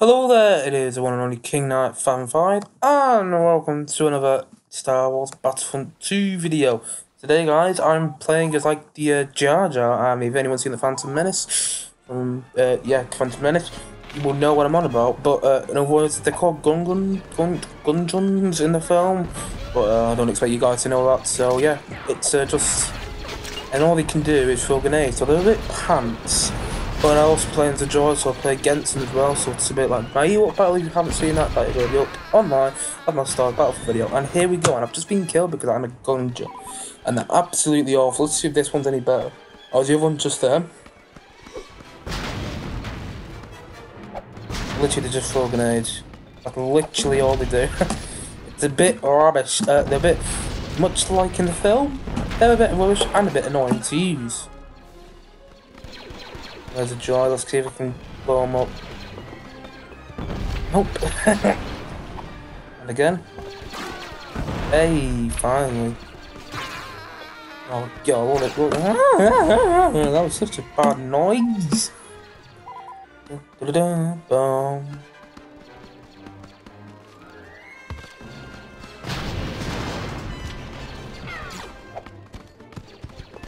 Hello there, it is the one and only King Knight Fan Five, and welcome to another Star Wars Battlefront 2 video. Today, guys, I'm playing as like the uh, Jar Jar army. If anyone's seen the Phantom Menace, um, uh, yeah, Phantom Menace, you will know what I'm on about. But uh, in other words, they're called gun gun gun Gungans in the film, but uh, I don't expect you guys to know that. So yeah, it's uh, just, and all they can do is throw grenades. So they're a bit pants. But I also play a George, so I play against them as well, so it's a bit like my Ewok battle, if you haven't seen that, that is already up online, I've not started Battlefield video, and here we go, and I've just been killed because I'm a gunja, and they're absolutely awful, let's see if this one's any better. Oh, the other one just there. Literally, they just throw grenades. That's literally all they do. it's a bit rubbish, uh, they're a bit, much like in the film, they're a bit rubbish and a bit annoying to use. There's a joy, let's see if we can blow him up. Nope. and again. Hey, finally. Oh, God, what it, that was such a bad noise. Da -da -da, boom.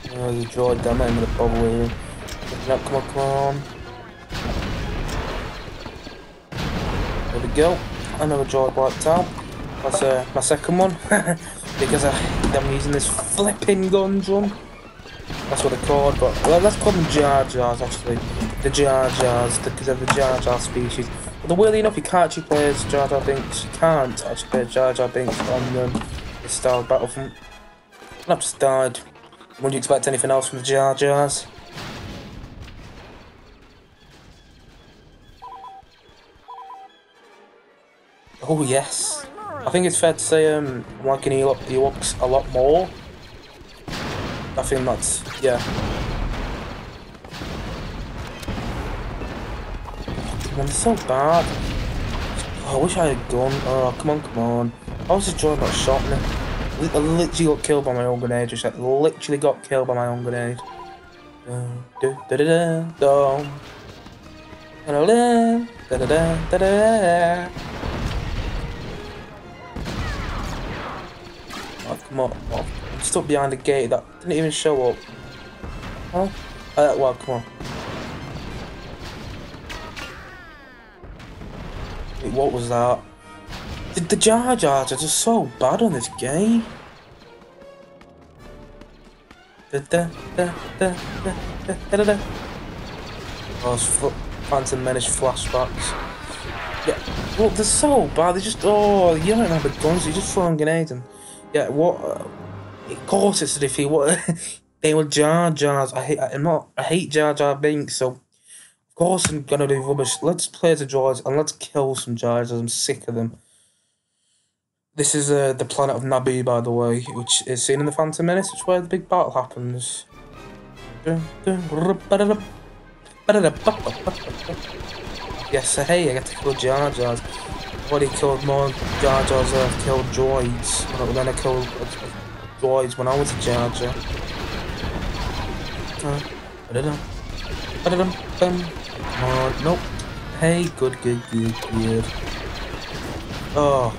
There's a droid there in the bubble here. No, come on, come on. There we go. Another droid wiped out. That's uh, my second one. because I, I'm using this flipping gun drum. That's what they're called, but well, let's call them Jar Jars actually. The Jar Jars, because they're the Jar Jar species. But weirdly enough, you can't actually play as Jar Jar Binks. You can't actually play Jar Jar Binks on um, style of Battlefront. I've just died. Would you expect anything else from the Jar Jars? Oh yes. I think it's fair to say um, I'm liking Ewok, Ewoks a lot more. I think that's, yeah. Man, so bad. Oh, I wish I had gone. Oh, come on, come on. I was just enjoying that shot me. I literally got killed by my own grenade. Just like, literally got killed by my own grenade. Da da come on. I'm stuck behind the gate. That didn't even show up. Oh? Uh, well, come on. Wait, what was that? The, the Jar Jars are just so bad on this game. Da da da da da da da da. Oh, Phantom Menace flashbacks. Yeah, well, they're so bad. They just, oh, you don't have the guns. You're just throwing grenades and yeah, what? Of course, it's a defeat. What? they were Jar Jars. I hate. I'm not. I hate Jar Jar Binks. So, of course, I'm gonna do rubbish. Let's play the Jars and let's kill some Jar Jars. I'm sick of them. This is uh, the planet of Naboo, by the way, which is seen in the Phantom Menace, which is where the big battle happens. Yes, hey, I get to kill Jar Jars already killed more Jar Jars than I've killed droids. When I killed droids when I was a Jar Jar. Oh, nope. Hey, good, good, good, good. Oh.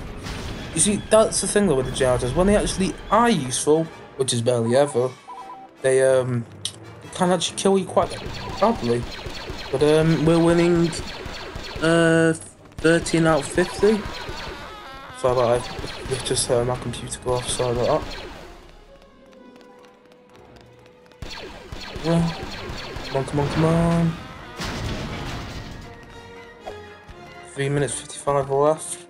You see, that's the thing though with the Jar Jars. When they actually are useful, which is barely ever, they um can actually kill you quite badly. But um, we're winning uh 13 out of 50. Sorry about that. Just uh, my computer go off. Sorry about that. Yeah. Come on, come on, come on. 3 minutes 55 left.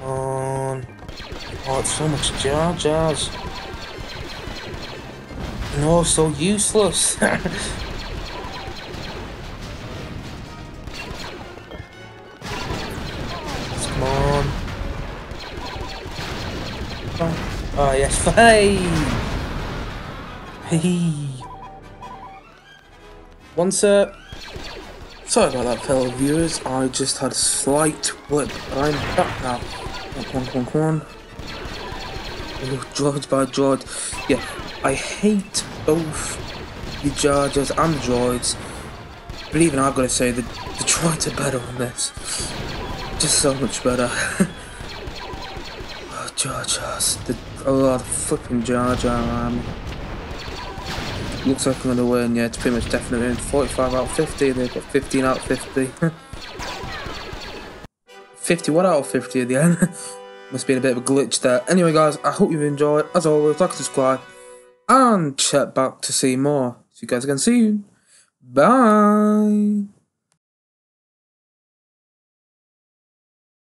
Come on. Oh, it's so much Jar Jars. No, so useless. Oh yes, hey! Hey! Once, uh... Sorry about that, fellow viewers. I just had a slight blip, but I'm back now. Come on, come on, come on. Oh, droids by droid. Yeah, I hate both the Jar and the droids. But even I've got to say, the, the droids are better on this. Just so much better. oh. The, oh, the flipping Jar Jar army. Looks like I'm going to win, yeah, it's pretty much definitely in. 45 out of 50, they've got 15 out of 50. 51 out of 50 at the end. Must be a bit of a glitch there. Anyway, guys, I hope you've enjoyed. As always, like and subscribe. And check back to see more. See you guys again soon. Bye.